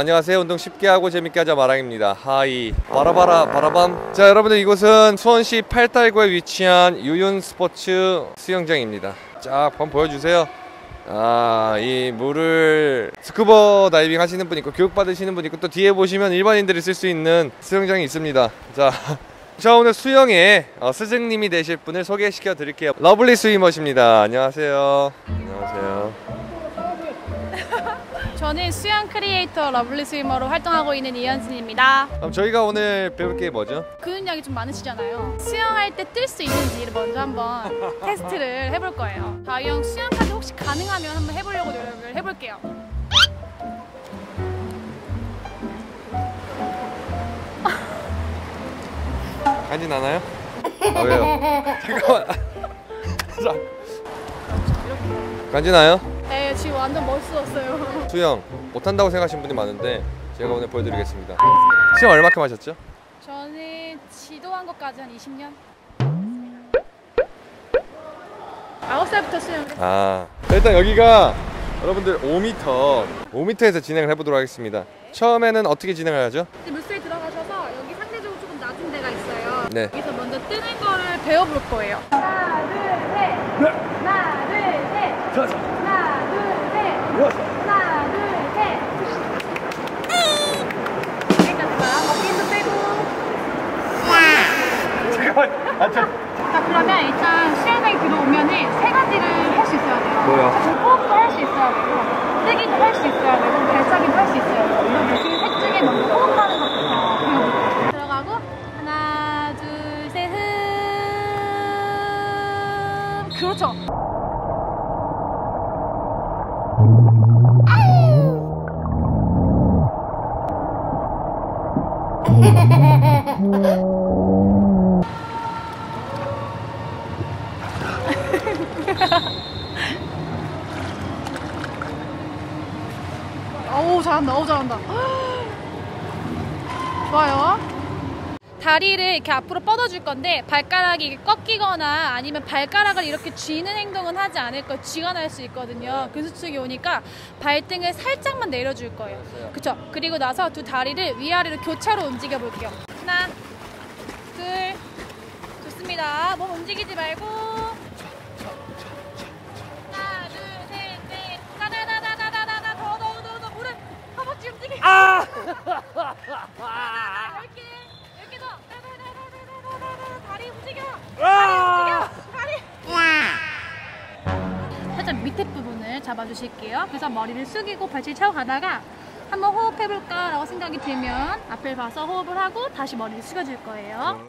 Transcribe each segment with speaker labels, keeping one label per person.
Speaker 1: 안녕하세요. 운동 쉽게 하고 재밌게 하자 말왕입니다. Hi 바라바라 바라밤. 자 여러분들 이곳은 수원시 팔달구에 위치한 유윤 스포츠 수영장입니다. 쫙 한번 보여주세요. 아, 이 물을 스쿠버 다이빙 하시는 분 있고 교육 받으시는 분 있고 또 뒤에 보시면 일반인들이 쓸 수 있는 수영장이 있습니다. 자, 자 오늘 수영의 어, 스승님이 되실 분을 소개시켜 드릴게요. 러블리 스위머십니다. 안녕하세요. 안녕하세요.
Speaker 2: 저는 수영 크리에이터 러블리 스위머로 활동하고 있는 이현진입니다.
Speaker 1: 그럼 저희가 오늘 배울 게 뭐죠?
Speaker 2: 근육량이 좀 많으시잖아요. 수영할 때 뜰 수 있는지를 먼저 한번 테스트를 해볼 거예요. 과연 수영까지 혹시 가능하면 한번 해보려고 노력을 해볼게요.
Speaker 1: 간진 않아요? 아 왜요? 잠깐만. 자. 간지나요?
Speaker 2: 네, 지금 완전 멋있었어요.
Speaker 1: 수영 못한다고 생각하시는 분이 많은데 제가 오늘 보여드리겠습니다. 수영 얼마큼 하셨죠?
Speaker 2: 저는 지도한 것까지 한 20년? 9살부터 수영을 했어요.
Speaker 1: 아 일단 여기가 여러분들 5m 5m에서 진행을 해보도록 하겠습니다. 처음에는 어떻게 진행을 하죠?
Speaker 2: 이제 물속에 들어가셔서 여기 상대적으로 조금 낮은 데가 있어요.
Speaker 1: 네.
Speaker 2: 여기서 먼저 뜨는 거를 배워볼 거예요. 하나, 둘, 셋. 하나, 둘, 셋. 하나, 둘, 셋. 하나, 둘, 셋. 여기까지 봐. 어깨 힘도 빼고. 자, 그러면 일단 수영장에 들어오면은 세 가지를 할 수 있어야 돼요.
Speaker 1: 뭐야?
Speaker 2: 호흡도 할 수 있어야 되고, 뜨기도 할 수 있어야 되고, 발차기도 할 수 있어야 돼요. 이렇게 셋 중에 먼저 호흡하는 것부터. 들어가고, 하나, 둘, 셋, 흠. 그렇죠. 다리를 이렇게 앞으로 뻗어줄 건데 발가락이 꺾이거나 아니면 발가락을 이렇게 쥐는 행동은 하지 않을 거예요 쥐가 날 수 있거든요. 근수축이 오니까 발등을 살짝만 내려줄 거예요. 그쵸? 그리고 나서 두 다리를 위아래로 교차로 움직여 볼게요. 하나 둘 좋습니다. 몸 움직이지 말고. 하나 둘 셋넷. 다다다다다다다. 더더 더 더. 무릎 허벅지 움직이. 아 살짝 밑에 부분을 잡아주실게요 그래서 머리를 숙이고 발치를 차고 가다가 한번 호흡해볼까 라고 생각이 들면 앞을 봐서 호흡을 하고 다시 머리를 숙여줄 거예요?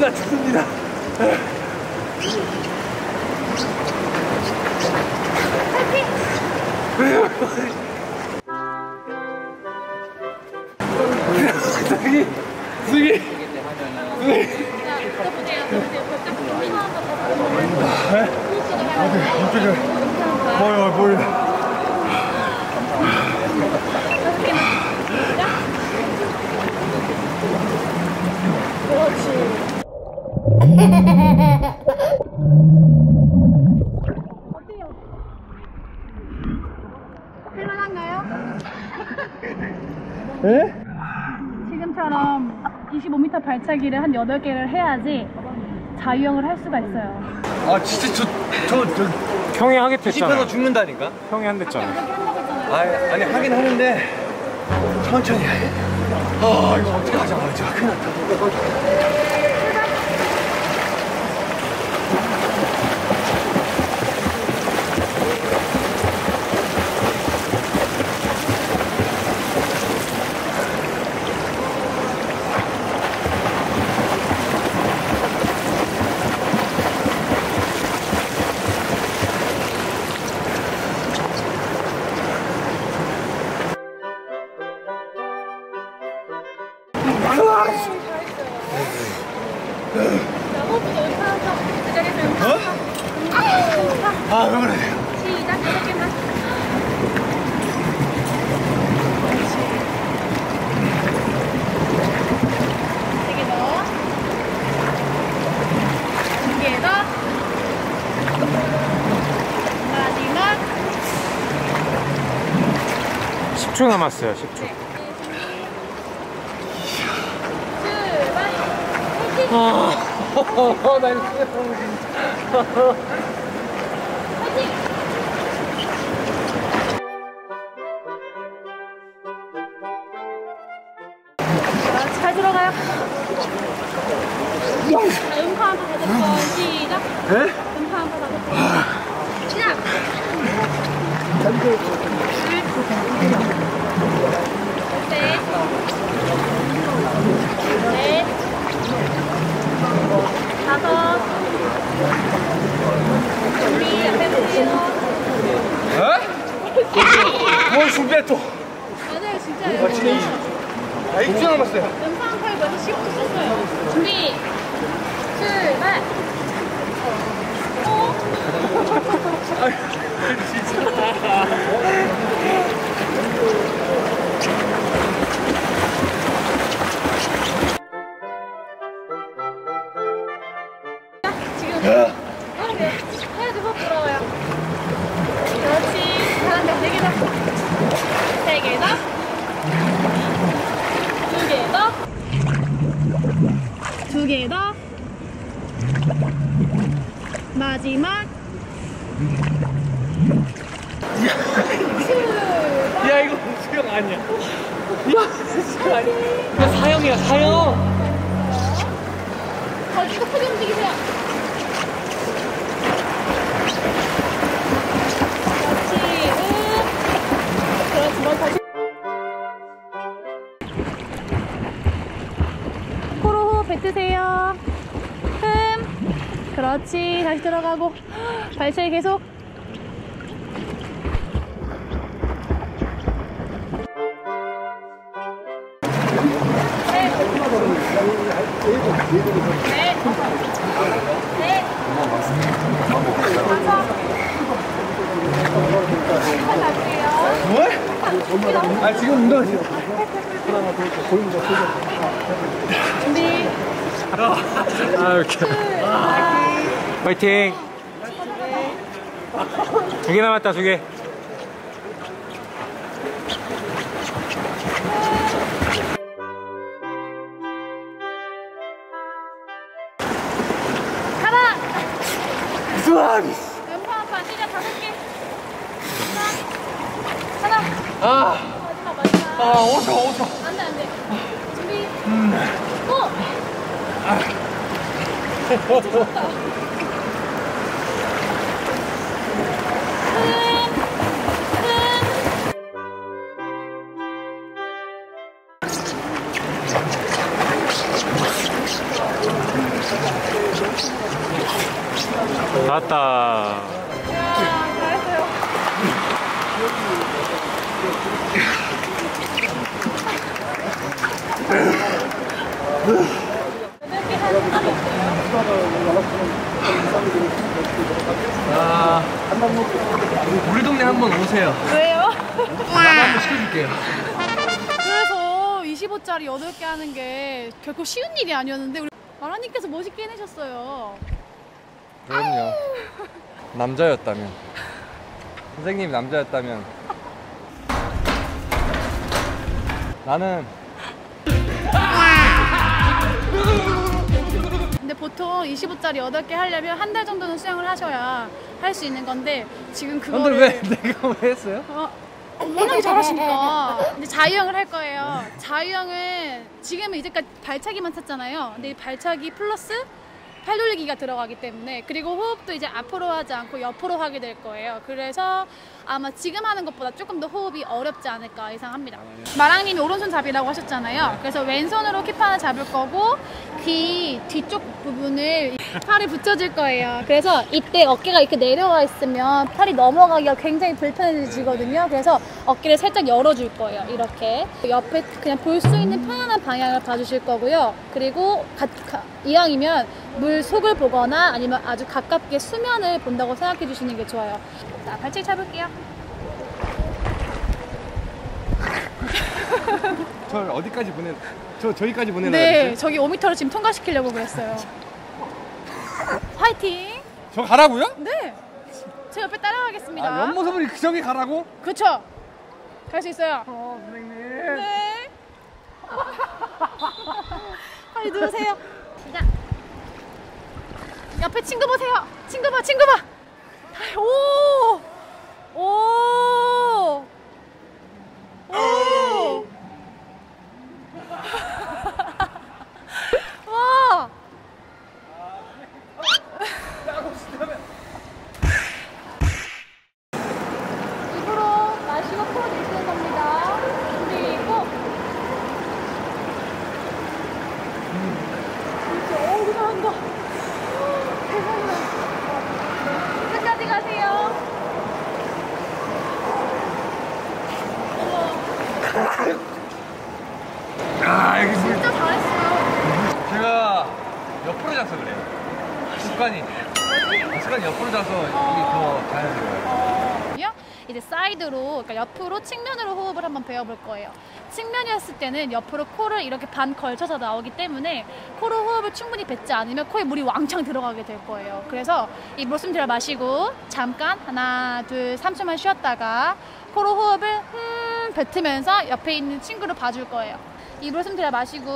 Speaker 2: 붙어보세요. 벌떡 조심한 거 보세요. 훌치도 하면
Speaker 1: 뭐야 뭐야.
Speaker 2: 그렇지. 어때요? 할만한가요?
Speaker 1: 에?
Speaker 2: 지금 선생님처럼 25m 발차기를 한 8개를 해야지 자유형을 할 수가 있어요.
Speaker 1: 아 진짜 저 저저
Speaker 3: 형이 하겠댔잖아.
Speaker 1: 죽는다니까.
Speaker 3: 형이 한댔잖아.
Speaker 1: 아니, 아니 하긴 하는데 천천히 해. 아 이거 어떻게 하자 말이지 큰일 났다 아 왜 그래
Speaker 2: 더. 두개 더. 마지막.
Speaker 3: 10초 남았어요. 10초.
Speaker 2: 출발. 화이팅!
Speaker 1: 어나 이거
Speaker 2: 화이팅! 자, 잘 들어가요. 자, 음파 한번 번 시작.
Speaker 1: 네?
Speaker 2: 음파 한번 다섯 번 시작. 넷, 넷, 다섯. 우리 앞에 보세요.
Speaker 1: 에? 뭘 준비해 또
Speaker 2: 맞아요, 진짜요.
Speaker 1: 아, 2주 남았어요
Speaker 2: 음파 팔 먼저 시부터 썼어요. 준비, 출발. 어? 지금 개 더. 마지막.
Speaker 3: 야 이거 수영 아니야. 야 수영 아니야. 이거 사형이야 사형.
Speaker 2: 거기서 크게 움직이세요. 그렇지. 응. 그렇지. 너 다시. 호흡 뱉으세요. 흠. 그렇지. 다시 들어가고. 발차기 계속.
Speaker 3: 파이팅. 두 개 남았다 두 개.
Speaker 2: 가라.
Speaker 1: 수아비
Speaker 2: 왼파 한판 시작 다섯 개. 하나. 하나.
Speaker 1: 아,
Speaker 2: 마지막 마지막.
Speaker 1: 아 5초 5초
Speaker 2: 안 돼 안 돼.
Speaker 1: ハ
Speaker 2: ハハハ! 25짜리 8개 하는 게 결코 쉬운 일이 아니었는데 우리 마라님께서 멋있게 해내셨어요.
Speaker 1: 그럼요. 남자였다면. 선생님 남자였다면. 나는.
Speaker 2: 근데 보통 25짜리 8개 하려면 한 달 정도는 수영을 하셔야 할 수 있는 건데 지금 그거를.
Speaker 3: 근데 왜 내가 왜 했어요?
Speaker 2: 어, 워낙에 잘하시니까 이제 자유형을 할 거예요. 자유형은 지금은 이제까지 발차기만 탔잖아요. 근데 이 발차기 플러스 팔 돌리기가 들어가기 때문에 그리고 호흡도 이제 앞으로 하지 않고 옆으로 하게 될 거예요. 그래서 아마 지금 하는 것보다 조금 더 호흡이 어렵지 않을까 예상합니다. 마랑님이 오른손 잡이라고 하셨잖아요. 그래서 왼손으로 킵판을 잡을 거고 귀 뒤쪽 부분을 팔이 붙여질 거예요. 그래서 이때 어깨가 이렇게 내려와 있으면 팔이 넘어가기가 굉장히 불편해지거든요. 그래서 어깨를 살짝 열어줄 거예요. 이렇게 옆에 그냥 볼 수 있는 편안한 방향을 봐주실 거고요. 그리고 가- 가- 이왕이면 물 속을 보거나 아니면 아주 가깝게 수면을 본다고 생각해 주시는 게 좋아요. 자, 발차기 잡을게요.
Speaker 1: 저 어디까지 보내? 저 저기까지 보내나
Speaker 2: 네, 저기 5m를 지금 통과시키려고 그랬어요. 화이팅!
Speaker 1: 저 가라고요?
Speaker 2: 네, 제 옆에 따라가겠습니다.
Speaker 1: 아, 옆모습을 그 저기 가라고?
Speaker 2: 그쵸? 갈 수 있어요.
Speaker 1: 어, 선생님.
Speaker 2: 네. 빨리 누우세요. 시작. 옆에 친구 보세요. 친구 봐, 친구 봐. 오! 오! 오! 와! 입으로 마시고 코로 내쉬는 겁니다. 준비고. 진짜 어우 잘한다. 대박이다. 끝까지 가세요.
Speaker 1: 아 여기 물.
Speaker 2: 진짜 잘했어요.
Speaker 1: 제가 자서 그래요. 습관이. 아, 습관이 옆으로 자서 이게 더 자연스러워요.
Speaker 2: 어, 이제 사이드로, 그러니까 옆으로 측면으로 호흡을 한번 배워볼 거예요. 측면이었을 때는 옆으로 코를 이렇게 반 걸쳐서 나오기 때문에 코로 호흡을 충분히 뱉지 않으면 코에 물이 왕창 들어가게 될 거예요. 그래서 이 물숨 들여 마시고 잠깐 하나, 둘, 3초만 쉬었다가 코로 호흡을 흠 뱉으면서 옆에 있는 친구를 봐줄 거예요. 이 물숨 들여 마시고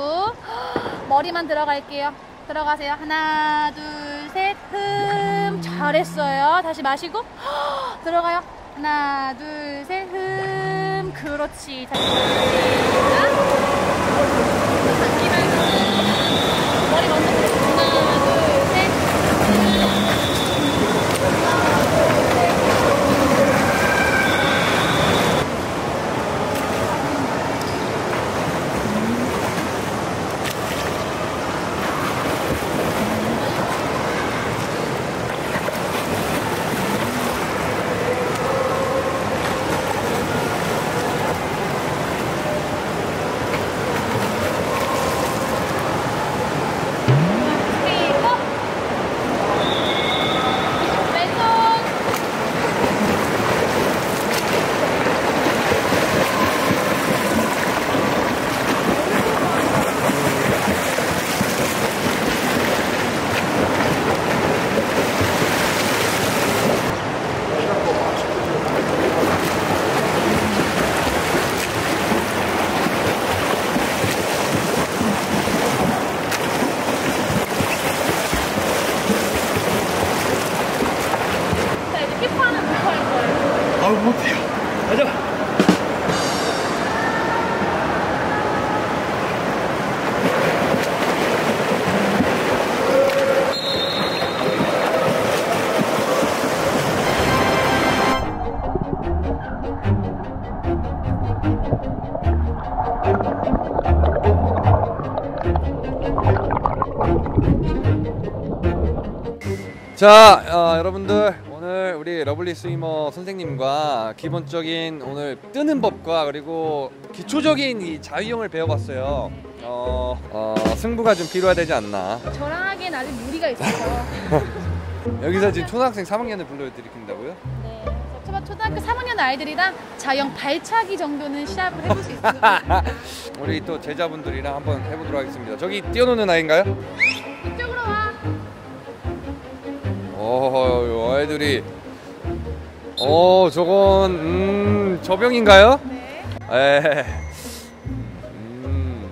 Speaker 2: 머리만 들어갈게요. 들어가세요. 하나, 둘, 셋, 흠. 잘했어요. 다시 마시고 들어가요. 하나, 둘, 셋, 흠. 그렇지. 다시. 머리 먼저 하나, 둘, 셋. 그 자,
Speaker 1: 어, 여러분들 오늘 우리 러블리 스위머 선생님과 기본적인 오늘 뜨는 법과 그리고 기초적인 이 자유형을 배워봤어요. 어, 어, 승부가 좀 필요하되지 않나.
Speaker 2: 저랑 하기엔 아직 무리가 있어서.
Speaker 1: 여기서 지금 초등학생 3학년을 불러드리긴다고요?
Speaker 2: 네. 저 초등학교 3학년 아이들이랑 자유형 발차기 정도는 시합을 해볼 수 있습니다.
Speaker 1: 우리 또 제자분들이랑 한번 해보도록 하겠습니다. 저기 뛰어노는 아이인가요? 어, 아이들이 어, 저건 음, 저병인가요?
Speaker 2: 네.
Speaker 1: 에. 음.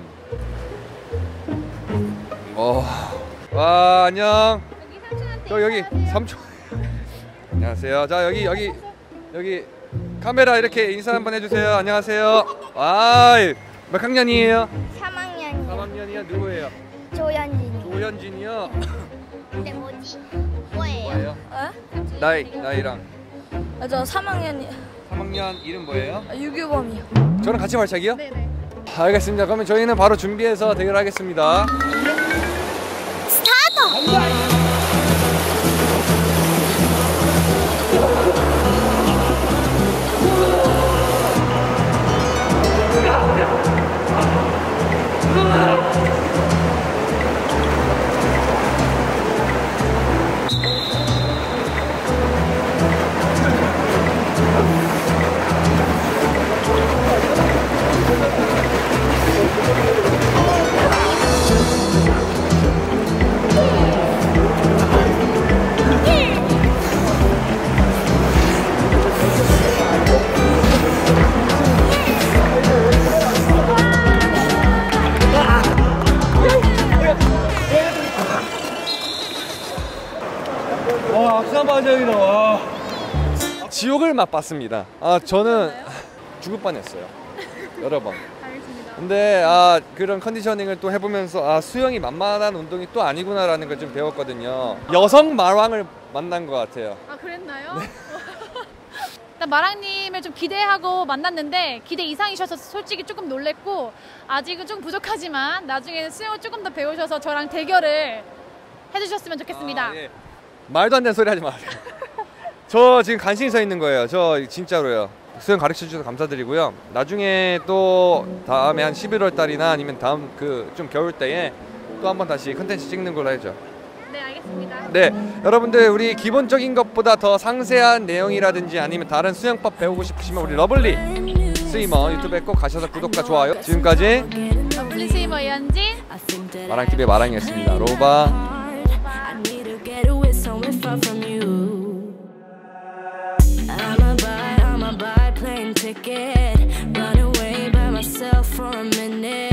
Speaker 1: 어. 와 안녕. 저 여기. 삼촌. 안녕하세요. 자 여기 여기 여기 카메라 이렇게 인사 한번 해 주세요. 안녕하세요. 아 몇 학년이에요?
Speaker 4: 3학년
Speaker 1: 3학년이요. 누구예요?
Speaker 4: 조현진이.
Speaker 1: 조현진이요.
Speaker 4: 근데 뭐지? 뭐예요?
Speaker 1: 뭐예요?
Speaker 5: 어?
Speaker 1: 나이 나이랑
Speaker 5: 아, 저 3학년
Speaker 1: 3학년 이름 뭐예요?
Speaker 5: 유규범이요.
Speaker 1: 저랑 같이 발차기요?
Speaker 2: 네네.
Speaker 1: 알겠습니다. 그러면 저희는 바로 준비해서 대결하겠습니다. 와 지옥을 맛봤습니다. 아 저는 죽을 뻔했어요. 여러 번.
Speaker 2: 알겠습니다.
Speaker 1: 근데 아 그런 컨디셔닝을 또 해보면서 아 수영이 만만한 운동이 또 아니구나 라는 걸 좀 배웠거든요. 여성 마왕을 만난 것 같아요.
Speaker 2: 아 그랬나요? 일단 마랑님을 좀 기대하고 만났는데 기대 이상이셔서 솔직히 조금 놀랬고 아직은 좀 부족하지만 나중에는 수영을 조금 더 배우셔서 저랑 대결을 해주셨으면 좋겠습니다.
Speaker 1: 아, 예. 말도 안 되는 소리 하지 마세요. 저 지금 간신히 서 있는 거예요. 저 진짜로요. 수영 가르쳐 주셔서 감사드리고요. 나중에 또 다음에 한 11월 달이나 아니면 다음 그 좀 겨울 때에 또 한번 다시 컨텐츠 찍는 걸로 하죠.
Speaker 2: 네 알겠습니다.
Speaker 1: 네, 여러분들 우리 기본적인 것보다 더 상세한 내용이라든지 아니면 다른 수영법 배우고 싶으시면 우리 러블리 스위머 유튜브에 꼭 가셔서 구독과 좋아요. 지금까지
Speaker 2: 러블리 스위머 이현진
Speaker 1: 마랑 TV의 마랑이었습니다. 로바.
Speaker 5: I need ticket. Run away by myself for a minute.